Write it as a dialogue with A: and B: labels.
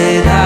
A: said I